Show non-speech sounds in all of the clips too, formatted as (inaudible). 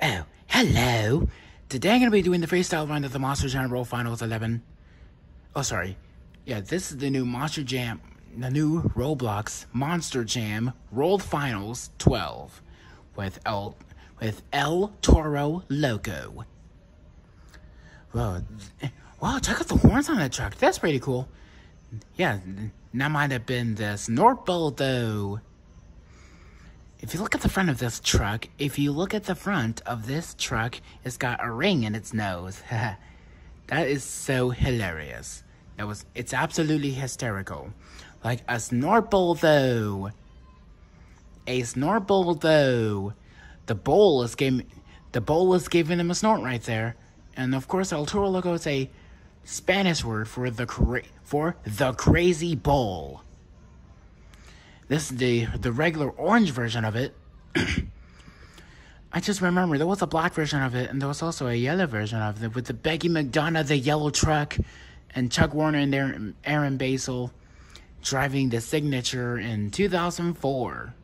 Oh, hello. Today I'm going to be doing the freestyle run of the Monster Jam World Finals 11. Oh, sorry. Yeah, this is the new Monster Jam, the new Roblox Monster Jam World Finals 12 with El, with El Toro Loco. Whoa, wow, check out the horns on that truck. That's pretty cool. Yeah, that might have been the Snortbull, though. If you look at the front of this truck, if you look at the front of this truck, it's got a ring in its nose. (laughs) that is so hilarious. It was, it's absolutely hysterical. Like a Snortbull, though. A Snortbull, though. The bowl is giving, the bowl is giving him a snort right there. And of course, El Toro Loco is a Spanish word for the for the crazy bowl. This is the the regular orange version of it. I just remember there was a black version of it, and there was also a yellow version of it with the Becky McDonough, the yellow truck, and Chuck Werner and Aaron, Aaron Basil driving the signature in 2004.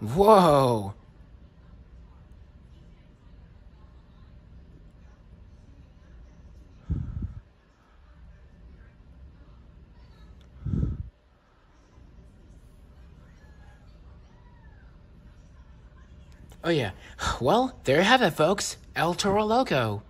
Whoa. Oh yeah. Well, there you have it, folks. El Toro Loco.